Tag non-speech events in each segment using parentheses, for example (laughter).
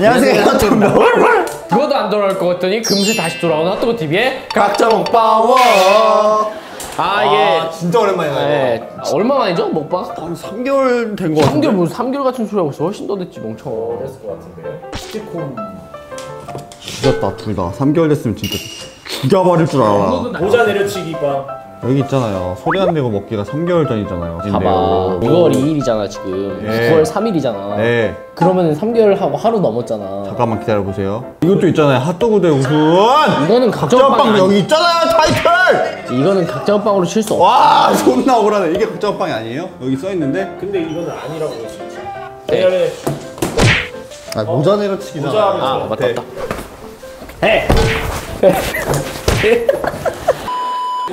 안녕하세요. 그것도 안 돌아올 것 같더니 금세 다시 돌아온 핫도그 TV의 각자 먹방워. 아 이게 아, 진짜 오랜만이다. 네, 얼마 만이죠 먹방? 한 3개월 된 거 같은데. 3개월 무슨 3개월 같은 소리 하고 있어 훨씬 더 됐지 멍청아 죽였다 둘 다. 3개월 됐으면 진짜 죽여버릴 줄 알아. 모자 내려치기 빵. 여기 있잖아요. 소리 안 내고 먹기가 3개월 전이잖아요. 봐봐 6월 2일이잖아 지금 예. 9월 3일이잖아 네. 그러면 3개월 하고 하루 넘었잖아 잠깐만 기다려 보세요. 이것도 있잖아요. 핫도그 대 우승. 이거는 각자빵 여기 있잖아요. 타이틀. 이거는 각자빵으로 칠 수 없어 와 존나 억울하네. 이게 각자빵이 아니에요? 여기 써 있는데. 근데 이거는 아니라고. 네. 아 모자 내려치기잖아. 모자 하면 아 맞다 맞다 해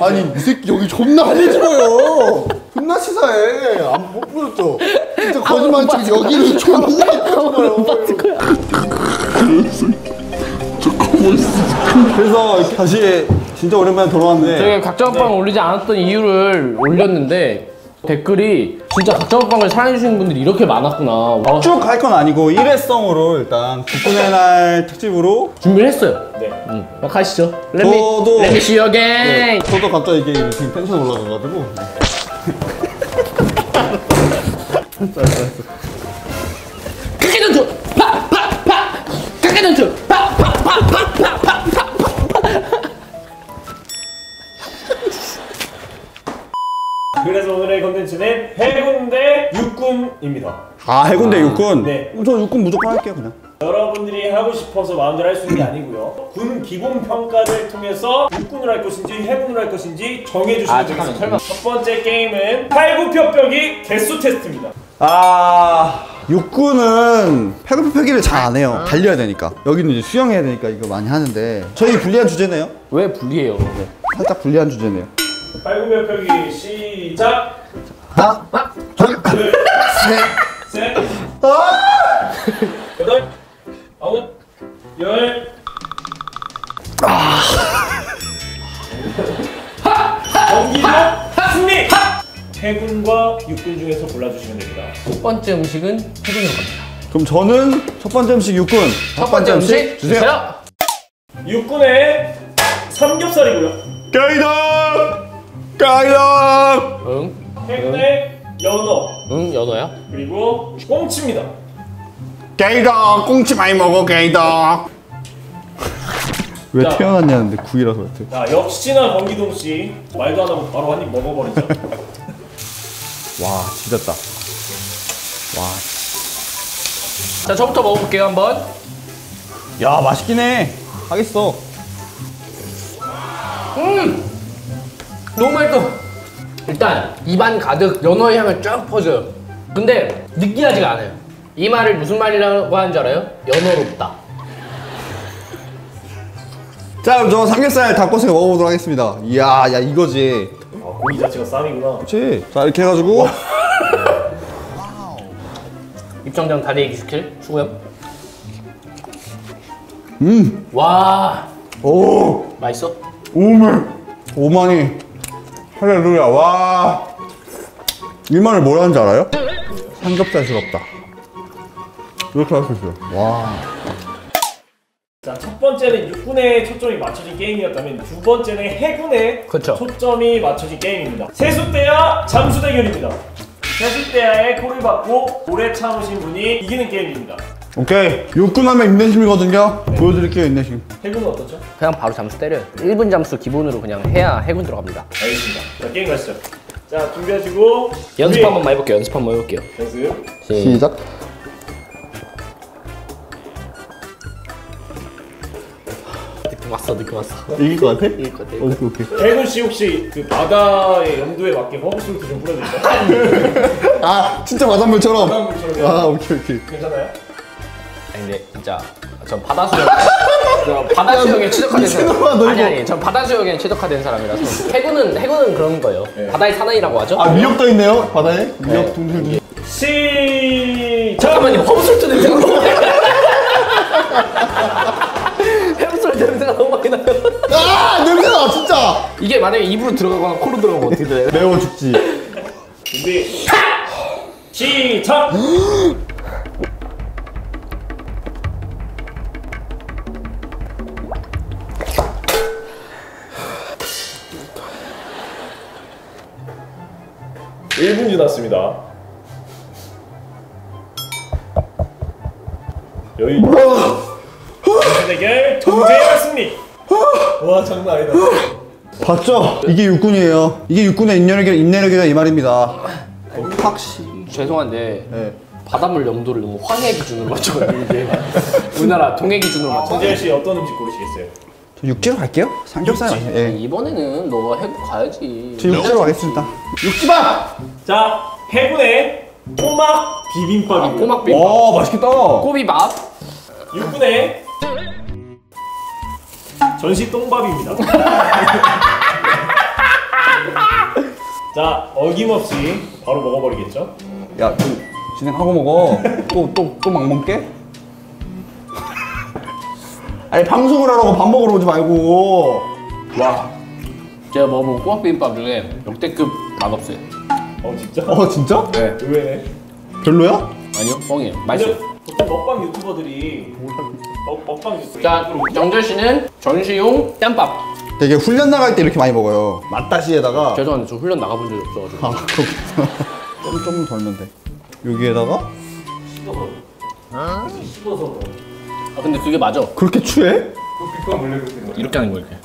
아니 이 새끼 여기 존나 집어요. 존나 치사해. 안못 보였죠? 진짜 거짓말 치고 여기를 존나. 그래서 다시 진짜 오랜만에 돌아왔는데 저희가 각자빵 올리지 않았던 이유를 올렸는데 댓글이 진짜 각자빵을 사랑해주시는 분들이 이렇게 많았구나 와, 쭉갈 건 아니고 일회성으로 일단 국군의 날 특집으로 준비를 했어요 네. 응. 막 가시죠 레미 저도- 레미 씨 어게인 네, 저도 갑자기 이게 지금 텐션 올라가가지고 크게 던져 파파파 크게 던져 육군입니다. 아 해군대 육군? 네. 그럼 저 육군 무조건 할게요 그냥 여러분들이 하고 싶어서 마음대로 할 수 있는 게 아니고요. 군 기본 평가를 통해서 육군을 할 것인지 해군을 할 것인지 정해주시면 아, 되겠습니다. 첫 번째 게임은 팔굽혀펴기 개수 테스트입니다. 아 육군은 패급표기를 잘 안 해요 달려야 되니까 여기는 이제 수영해야 되니까 이거 많이 하는데 저희 불리한 주제네요 왜 불리해요 네. 살짝 불리한 주제네요 팔굽혀펴기 시작. 하나 둘 둘, 셋. 셋, 여덟, 아홉, 열. 경기도 승리! 해군과 육군 중에서 골라주시면 됩니다. 첫 번째 음식은 해군으로 갑니다. 그럼 저는 첫 번째 음식 육군. 첫 번째 음식 주세요. 육군의 삼겹살이고요. 가이다 가이다 응? 해군의 연어 응 연어야? 그리고 꽁치입니다. 게이다 꽁치 많이 먹어 게이다 (laughs) 왜 자. 태어났냐는데 구이라서 같아 자 역시나 경기동 씨 말도 안 하고 바로 한 입 먹어버리죠. (laughs) 와 지렸다 와. 자 저부터 먹어볼게요 한번 야 맛있긴 해 하겠어 너무 맛있어 일단 입안 가득 연어의 향을 쫙 퍼져요. 근데 느끼하지가 않아요. 이 말을 무슨 말이라고 하는 줄 알아요? 연어롭다. 자 그럼 저 삼겹살 닭꼬생 먹어보도록 하겠습니다. 이야 야 이거지. 아, 고기 자체가 쌈이구나. 그치? 자 이렇게 해가지고. 입정장 (laughs) 다리 얘기 시킬? 수고요? 음. 와. 오. 맛있어? 오물. 오마니 할렐루야 와 이 말을 뭐라 하는지 알아요? 삼겹살스럽다 이렇게 할 수 있어요 와 자, 첫 번째는 육군에 초점이 맞춰진 게임이었다면 두 번째는 해군에 그쵸. 초점이 맞춰진 게임입니다. 세수대야 잠수 대결입니다. 세수대야의 콜을 받고 오래 참으신 분이 이기는 게임입니다. 오케이 육군 하면 인내심이거든요 보여드릴게요 인내심 해군은 어떻죠? 그냥 바로 잠수 때려요 1분 잠수 기본으로 그냥 해야 해군 들어갑니다 알겠습니다. 자, 게임 가시죠. 자, 준비하시고 연습 준비. 한번 해볼게요 연습 한번 해볼게요 연습. 시작 느낌 왔어 느낌 왔어 이길 것 같아? 이길 것 같아 오케이 오케이 해군 씨 혹시 그 바다의 염도에 맞게 허브 솔트 좀 뿌려드릴까요? (laughs) 아 진짜 바닷물처럼 바닷물처럼요. 아 오케이 오케이 괜찮아요? 아니 근데 진짜 전 바다 수영 저 바다 수영에 최적화된 미친놈아, 사람. 너 아니 이거. 아니 전 바다 수영에 최적화된 사람이라서 해군은 해군은 그런 거예요. 바다의 사나이라고 하죠? 아 위협도 있네요 바다에? 위협 동물들 시작! 잠깐만요 허브솔트 냄새가 너무 많이 나요. (laughs) 허브솔트 냄새가 너무 많이 나요. 아 냄새나 진짜! 이게 만약에 입으로 들어가거나 코로 들어가면 어떻게 돼요? 매워 죽지. 준비 시작! (gasps) (gasps) 1분 지났습니다. 여기 대결 정재열 승리. 와 장난 아니다. 봤죠? 이게 육군이에요. 이게 육군의 인내력이다, 인내력이다 이 말입니다. 확실히. 죄송한데 네. 바닷물 염도를 너무 황해 기준으로 맞춰가지고 이게 우리나라 동해 기준으로 맞춰. 정재열 씨 어떤 음식 고르시겠어요? 저 육지로 갈게요. 삼겹살 맛있 예. 이번에는 너가 해고 가야지. 저 육지로 가겠습니다. 육지밥! 자 해군의 꼬막 비빔밥입니다. 아, 꼬막 비빔밥. 와, 맛있겠다. 꼬비밥. 육군의 전시 똥밥입니다. (laughs) 자 어김없이 바로 먹어버리겠죠? 야, 좀 진행하고 먹어. 또, 또, 또 막 먹게? 아니, 방송을 하라고 밥 먹으러 오지 말고. 와. 제가 먹어본 꼬막 비빔밥 중에 역대급 맛없어요. 어 진짜? 어, 진짜? 네. 의외네. 별로야? 아니요, 뻥이에요. 맛있어요. 보통 먹방 유튜버들이 먹, 먹방 유튜버 자, 정재 씨는 전시용 짬밥. 되게 훈련 나갈 때 이렇게 많이 먹어요. 맛다시에다가. 죄송한데 저 훈련 나가본 적이 없어가지고. 아, 그렇구나. 좀, 좀 덜면 돼. 여기에다가? 씹어서 씹어서 먹어. 아 근데 그게 맞아. 그렇게 추해? 이렇게 하는 거 이렇게.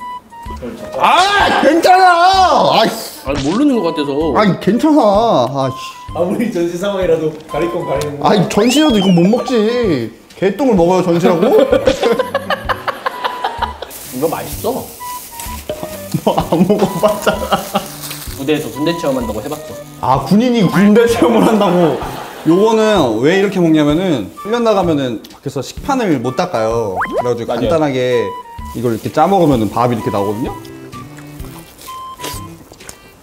아, 괜찮아! 아이씨. 아니 모르는 것 같아서. 아니, 괜찮아. 아이씨. 아무리 전시 상황이라도 가릴 건 가리는 거. 아니, 전시라도 이건 못 먹지. 개똥을 먹어요, 전시라고? (laughs) 이거 맛있어. 뭐안 먹어봤잖아. 부대에서 군대 체험한다고 해봤어. 아 군인이 군대 체험을 한다고 요거는 왜 이렇게 먹냐면은 훈련 나가면은 밖에서 식판을 못 닦아요 그래가지고 맞아요. 간단하게 이걸 이렇게 짜 먹으면은 밥이 이렇게 나오거든요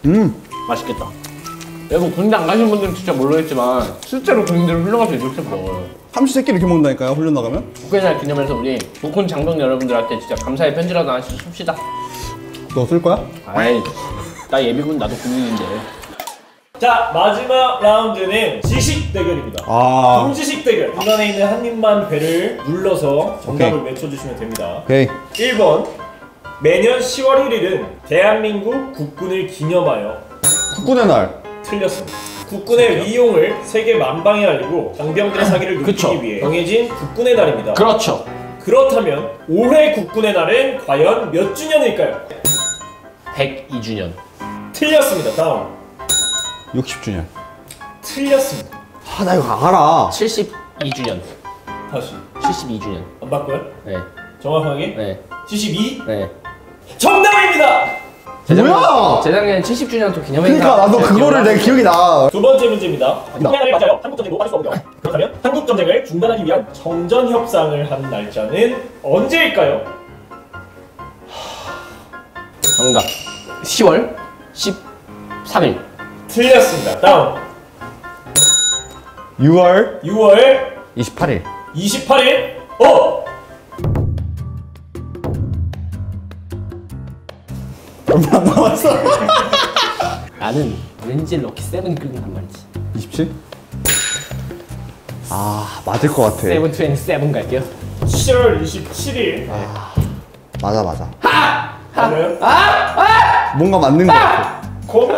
음 맛있겠다. 여러분 군대 안 가신 분들은 진짜 모르겠지만 실제로 군인들은 훈련 가서 이렇게 먹어요. 삼시세끼 이렇게 먹는다니까요 훈련 나가면 국회날 기념해서 우리 북군 장병 여러분들한테 진짜 감사의 편지라도 하나씩 씁시다. 너 쓸 거야? 아이, 나 예비군 나도 군인인데. 자 마지막 라운드는 지식 대결입니다. 아 동지식 대결. 중간에 있는 한 입만 배를 눌러서 정답을 외쳐주시면 됩니다. 오케이 1번 매년 10월 1일은 대한민국 국군을 기념하여 국군의 날 틀렸습니다. 국군의 위용을 세계 만방에 알리고 장병들의 사기를 그쵸. 눕히기 위해 정해진 국군의 날입니다. 그렇죠. 그렇다면 올해 국군의 날은 과연 몇 주년일까요? 102주년. 틀렸습니다. 다음. 60주년 틀렸습니다. 아 나 이거 알아 72주년. 다시. 72주년. 안 바꿔요? 네. 정확하게? 네. 72? 네. 정답입니다! 뭐야 재작년 70주년 또 기념 행사. 그러니까 나도 그거를 내 기억이 나 두 번째 문제입니다. 날이 맞아요. 한국 전쟁도 빠질 수 없죠. 그렇다면 한국 전쟁을 중단하기 위한 정전 협상을 한 날짜는 언제일까요? 정답. 10월 13일. 틀렸습니다. 다음. 6월 6월 28일 28일. 어! 얼마 안 남았어 (laughs) 나는 왠지 lucky seven 끌린단 말이지. 27? 아 맞을 것 같아 seven twenty seven 갈게요. 7월 27일. 맞아 맞아 맞아요? 뭔가 맞는 것 같아 공개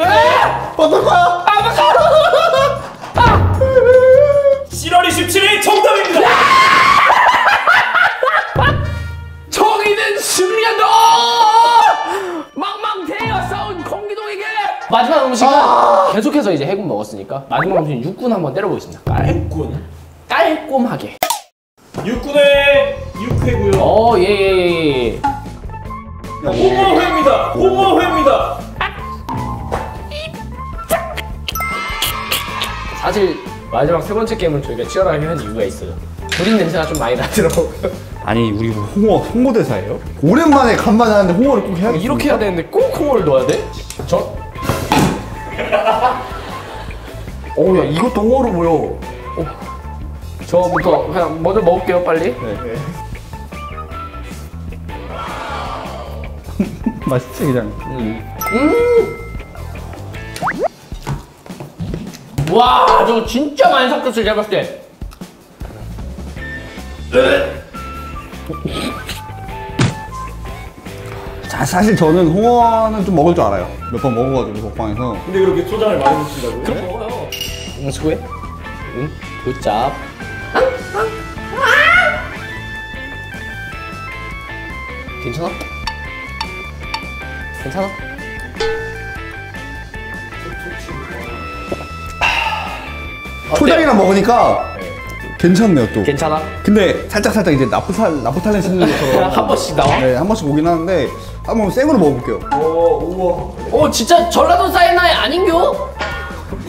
어떨 거야? 7월 27일 정답입니다. 정의는 승리한다! 망망대여 싸운 공기동에게! 마지막 음식은 계속해서 이제 해군 먹었으니까 마지막 음식은 육군 한번 때려보겠습니다. 깔, 육군. 깔끔하게. 육군의 육회고요. 어, 예, 예, 예, 예. 사실 마지막 세 번째 게임을 저희가 치열하게 한 이유가 있어요. 불린 냄새가 좀 많이 나더라고요. (laughs) 아니 우리 뭐 홍어 홍보대사예요? 오랜만에 간만에 하는데 홍어를 꼭 해야겠다 이렇게 해야 되는데 꼭 콩을 넣어야 돼? 저? (laughs) 어우 야 이것도 홍어로 보여 어. 저부터 그냥 먼저 먹을게요, 빨리. 네. (laughs) 맛있지 그냥 와, 저거 진짜 많이 섞였어요, 제가 봤을 때. (laughs) 자, 사실 저는 홍어는 좀 먹을 줄 알아요. 몇 번 먹어가지고 먹방에서. 근데 그렇게 초장을 많이 드신다고요? 그럼 먹어요. 응, 수고해. 응, 굿잡. 괜찮아? 괜찮아? 초장이랑 먹으니까 괜찮네요 또. 괜찮아? 근데 살짝 살짝 이제 나프탈 나프탈렌 씹는 것처럼 한 번씩 나와? 네, 한 번씩 오긴 하는데 한번 생으로 먹어볼게요. 오, 우와. 어, 진짜 전라도 사이나이 아닌겨?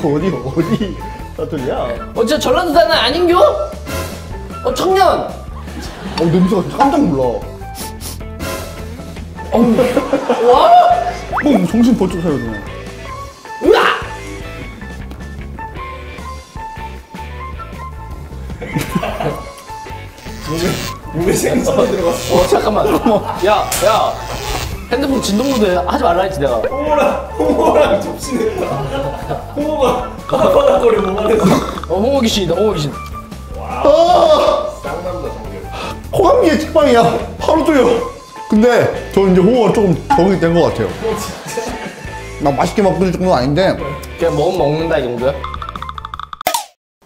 어디 어디 사투리야? 어, 진짜 전라도 사이나이 아닌겨? 어, 청년. 어 냄새가 깜짝 놀라. 와! 뭐 정신 번쩍 차려주네. 몸에 생선 들어갔어. 어, 잠깐만. 야, 야. 핸드폰 진동 모드 하지 말라 했지, 내가. 홍어랑, 홍어랑 접신했다. 홍어가 까닥까닥거리 몸안에서. 어, 홍어 귀신이다, 홍어 귀신. 아! 호감기의 책방이야. 바로 뚫려. 근데 저는 이제 홍어가 조금 적응이 된 것 같아요. 막 맛있게 먹을 정도는 아닌데 그냥 먹으면 먹는다, 이 정도야?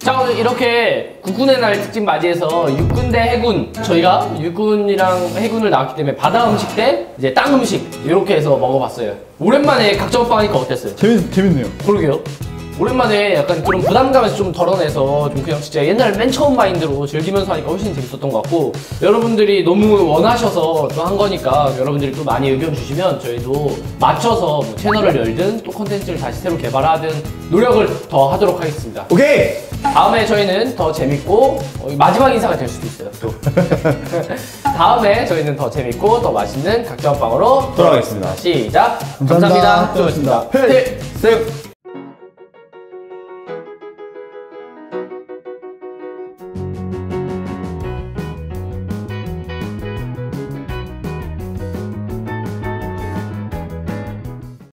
자, 오늘 이렇게 국군의 날 특집 맞이해서 육군 대 해군. 저희가 육군이랑 해군을 나왔기 때문에 바다 음식 대 이제 땅 음식. 이렇게 해서 먹어봤어요. 오랜만에 각자 먹방 하니까 어땠어요? 재밌 재밌네요. 그러게요. 오랜만에 약간 그런 부담감에서 좀 덜어내서 좀 그냥 진짜 옛날 맨 처음 마인드로 즐기면서 하니까 훨씬 재밌었던 것 같고 여러분들이 너무 원하셔서 또 한 거니까 여러분들이 또 많이 의견 주시면 저희도 맞춰서 뭐 채널을 열든 또 컨텐츠를 다시 새로 개발하든 노력을 더 하도록 하겠습니다. 오케이. 다음에 저희는 더 재밌고 어, 마지막 인사가 될 수도 있어요. 또 (laughs) 다음에 저희는 더 재밌고 더 맛있는 각자 먹방으로 돌아가겠습니다. 시작. 감사합니다. 감사합니다. 수고하셨습니다. 필승.